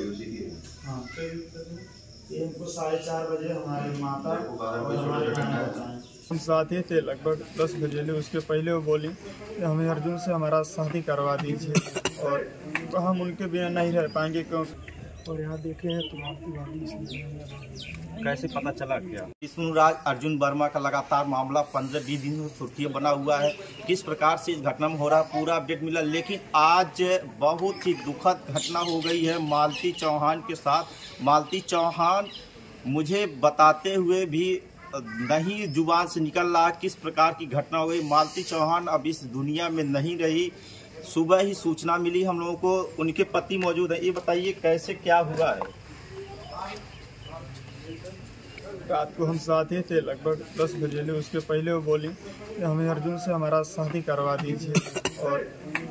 हाँ। ये हमको साढ़े चार बजे हमारे माता और हमारे हम साथ ही थे लगभग दस बजे ले उसके पहले वो बोली कि हमें अर्जुन से हमारा शादी करवा दीजिए। और तो हम उनके बिना नहीं रह पाएँगे क्योंकि और यहाँ देखे हैं तो कैसे पता चला क्या? विष्णुराज अर्जुन वर्मा का लगातार मामला पंद्रह बीस दिन से सुर्खियाँ बना हुआ है। किस प्रकार से इस घटना में हो रहा पूरा अपडेट मिला, लेकिन आज बहुत ही दुखद घटना हो गई है मालती चौहान के साथ। मालती चौहान मुझे बताते हुए भी नहीं ज़ुबान से निकल रहा किस प्रकार की घटना हो गई। मालती चौहान अब इस दुनिया में नहीं रही। सुबह ही सूचना मिली हम लोगों को, उनके पति मौजूद है। ये बताइए, कैसे क्या हुआ है? रात को हम साथ थे, लगभग दस बजे ले उसके पहले वो बोली कि हमें अर्जुन से हमारा शादी करवा दीजिए। और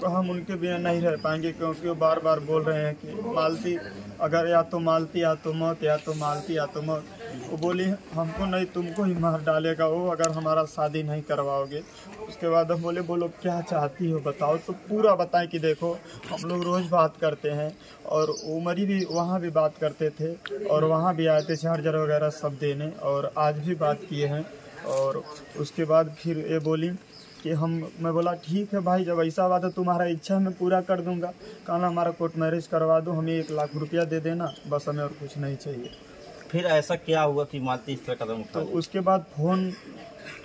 तो हम उनके बिना नहीं रह पाएँगे क्योंकि वो बार बार बोल रहे हैं कि, मालती, अगर या तो मालती, या तो मौत, या तो मालती, या तो मौत। वो बोली, हमको नहीं, तुमको ही मार डालेगा वो, अगर हमारा शादी नहीं करवाओगे। उसके बाद हम बोले, बोलो, क्या चाहती हो बताओ तो पूरा बताएँ कि देखो, हम लोग रोज़ बात करते हैं। और उमरी भी, वहाँ भी बात करते थे, और वहाँ भी आए थे, चार्जर वगैरह सब देने, और आज भी बात किए हैं। और उसके बाद फिर ये बोली कि हम, मैं बोला, ठीक है भाई, जब ऐसा बात है तुम्हारा इच्छा मैं पूरा कर दूँगा। कहना हमारा कोर्ट मैरिज करवा दो, हमें एक लाख रुपया दे देना, बस हमें और कुछ नहीं चाहिए। फिर ऐसा क्या हुआ कि मालती इस तरह कदम तो उठा उसके बाद फ़ोन,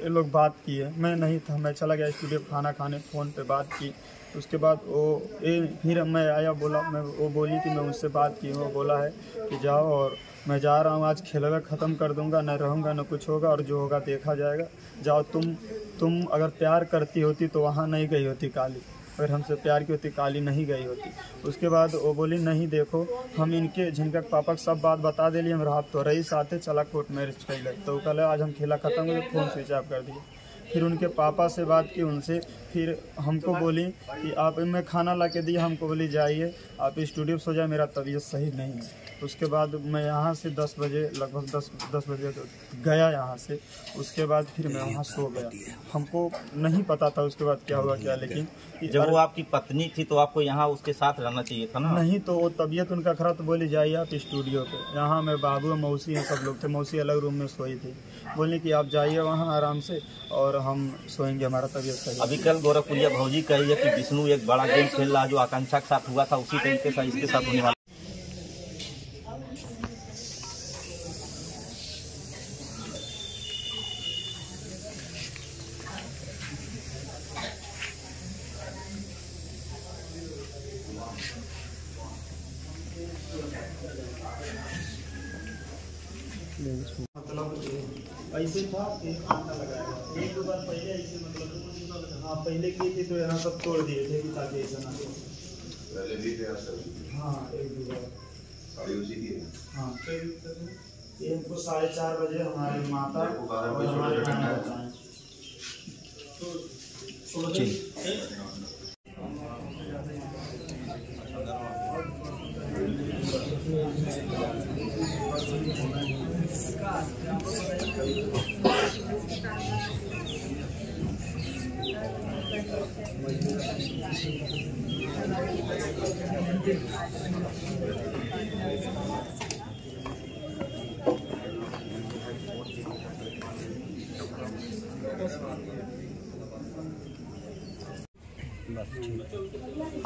ये लोग बात किए मैं नहीं था, मैं चला गया स्टूडियो खाना खाने, फ़ोन पे बात की। उसके बाद वो ए फिर मैं आया, बोला, मैं, वो बोली कि मैं उससे बात की, वो बोला है कि जाओ और मैं जा रहा हूँ, आज खेलगा, ख़त्म कर दूँगा, न रहूँगा, न कुछ होगा और जो होगा देखा जाएगा। जाओ, तुम तुम अगर प्यार करती होती तो वहाँ नहीं गई होती काली। अगर हमसे प्यार की होती, काली नहीं गई होती। उसके बाद वो बोली, नहीं देखो, हम इनके जिनका पापा सब बात बता दिली, हम रात तो रही साथे, चला कोर्ट मैरिज कर तो कल आज हम खेला ख़त्म कर फ़ोन स्विच ऑफ़ कर दिए फिर उनके पापा से बात की, उनसे फिर हमको बोली कि आप मैं खाना ला के दिया हमको बोली जाइए आप स्टूडियो सो जाए मेरा तबीयत सही नहीं है। उसके बाद मैं यहाँ से दस बजे लगभग दस दस बजे गया यहाँ से। उसके बाद फिर मैं वहाँ सो गया। हमको नहीं पता था उसके बाद क्या हुआ क्या लेकिन जब वो आपकी पत्नी थी तो आपको यहाँ उसके साथ रहना चाहिए था ना? नहीं तो वो तबीयत उनका खराब तो बोली जाइए आप स्टूडियो पे। यहाँ मैं बाबू और मौसी हैं सब लोग थे। मौसी अलग रूम में सोई थी। बोली कि आप जाइए वहाँ आराम से और हम सोएँगे हमारा तबीयत सही अभी कल गोरखपुरिया भौजी कही है कि विष्णु एक बड़ा गेम खेल रहा जो आकांक्षा के साथ हुआ था, उसी तरीके से इसके साथ होने वाला मतलब ऐसे था कि आटा लगाया एक दो बार पहले ऐसे मतलब हाँ पहले किए थे तो यहाँ सब तोड़ दिए थे कि ताकि ऐसा ना हो। पहले भी थे हाँ एक दो बार। साड़ी उसी की है। हाँ ये हमको साढ़े चार बजे हमारे माता और हमारे बहन बताएँ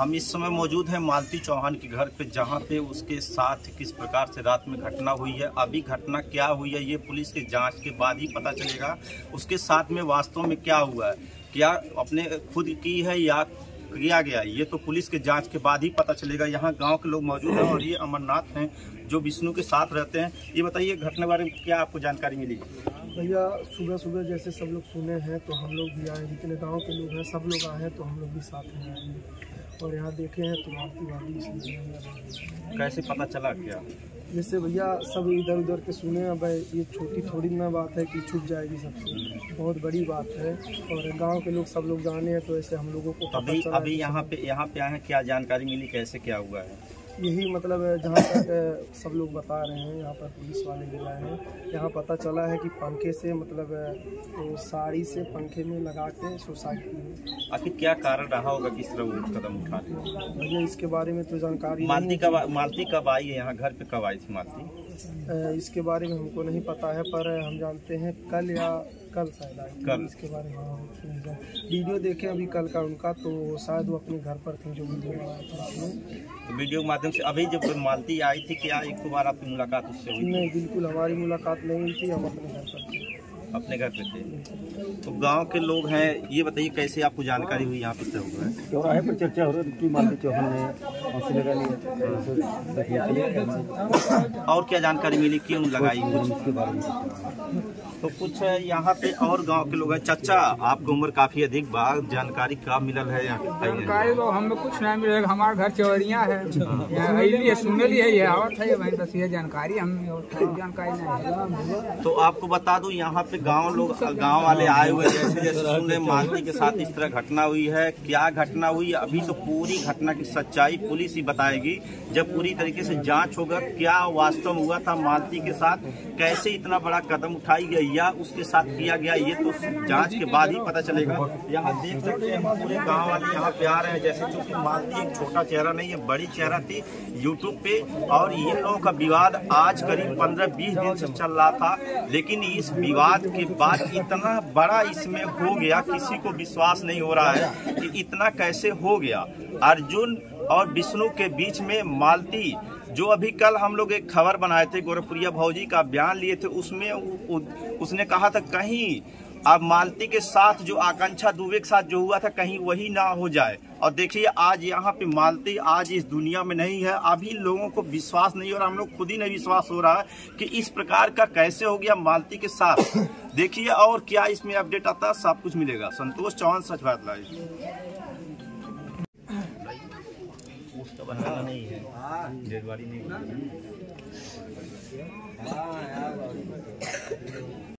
हम इस समय मौजूद हैं मालती चौहान के घर पे, जहाँ पे उसके साथ किस प्रकार से रात में घटना हुई है, अभी घटना क्या हुई है, ये पुलिस के जाँच के बाद ही पता चलेगा। उसके साथ में वास्तव में क्या हुआ है? क्या अपने खुद की है या किया गया? ये तो पुलिस के जाँच के बाद ही पता चलेगा। यहाँ गाँव के लोग मौजूद हैं और ये अमरनाथ हैं, जो विष्णु के साथ रहते हैं। ये बताइए, घटना बारे में क्या आपको जानकारी मिली? भैया सुबह सुबह जैसे सब लोग सुने हैं तो हम लोग भी आए। जितने गाँव के लोग हैं सब लोग आए हैं तो हम लोग भी साथ में आएँगे। और यहाँ देखे हैं तो वादी इसलिए कैसे पता चला क्या? जैसे भैया सब इधर उधर के सुने हैं भाई ये छोटी थोड़ी ना बात है कि छुप जाएगी सबसे। बहुत बड़ी बात है। और गाँव के लोग सब लोग जाने हैं तो ऐसे हम लोगों को अभी अभी यहाँ पे यहाँ पे आए हैं क्या जानकारी मिली कैसे क्या हुआ है? यही मतलब जहाँ तक सब लोग बता रहे हैं यहाँ पर पुलिस वाले भी आए हैं। यहाँ पता चला है कि पंखे से मतलब तो साड़ी से पंखे में लगा के सुसाइड की आखिर क्या कारण रहा होगा कि इस तरह वो कदम उठा रहे मुझे इसके बारे में तो जानकारी मालती कब मालती कब आई है? यहाँ घर पे कब आई थी मालती? इसके बारे में हमको नहीं पता है पर हम जानते हैं कल या कल शायद कल। इसके बारे में। वीडियो देखे अभी कल का उनका तो शायद वो अपने घर पर थी जो वीडियो था। तो वीडियो के माध्यम से अभी जब मालती आई थी क्या एक दो बार आपकी मुलाकात उससे हुई? नहीं बिल्कुल हमारी मुलाकात नहीं हुई थी हम अपने घर पर थे। अपने घर पे थे। तो गाँव के लोग हैं ये बताइए कैसे आपको जानकारी हुई यहाँ पे तरह हुआ है चौराहे पर चर्चा हो रही थी मालती चौहान ने फांसी लगा लिया और क्या जानकारी मिली? क्यों लगाई? इसके बारे में। तो कुछ यहाँ पे और गाँव के लोग हैं। चाचा आपको उम्र काफ़ी अधिक बा जानकारी का मिलल है यहाँ जानकारी तो हमें कुछ नहीं मिलेगा हमारा घर चौरिया है। है सुनली है ये आवत है वहीं बस ये जानकारी हमें और जानकारी नहीं तो आपको बता दूँ यहाँ पे गाँव लोग गाँव वाले आए हुए जैसे जैसे सुन रहे मालती के साथ इस तरह घटना हुई है। क्या घटना हुई? अभी तो पूरी घटना की सच्चाई पुलिस ही बताएगी। जब पूरी तरीके से जाँच होगा क्या वास्तव में हुआ था मालती के साथ? कैसे इतना बड़ा कदम उठाई गई या उसके साथ किया गया, ये तो जाँच के बाद ही पता चलेगा। यहाँ देख सकते हैं पूरे गाँव वाले यहाँ पे आ रहे हैं, जैसे चूँकि मालती एक छोटा चेहरा नहीं है, बड़ी चेहरा थी यूट्यूब पे, और इन लोगों का विवाद आज करीब पंद्रह बीस दिन से चल रहा था। लेकिन इस विवाद के बाद इतना बड़ा इसमें हो गया, किसी को विश्वास नहीं हो रहा है कि इतना कैसे हो गया। अर्जुन और विष्णु के बीच में मालती जो अभी कल हम लोग एक खबर बनाए थे, गोरखपुरिया भाजी का बयान लिए थे, उसमें उसने कहा था, कहीं अब मालती के साथ जो आकांक्षा दुबे के साथ जो हुआ था, कहीं वही ना हो जाए। और देखिए, आज यहाँ पे मालती आज इस दुनिया में नहीं है। अभी लोगों को विश्वास नहीं रहा, हम लोग खुद ही नहीं विश्वास हो रहा है कि इस प्रकार का कैसे हो गया मालती के साथ। देखिए, और क्या इसमें अपडेट आता सब कुछ मिलेगा। संतोष चौहान, सच बात लाइव। तो बनाना नहीं है। डेढ़ नहीं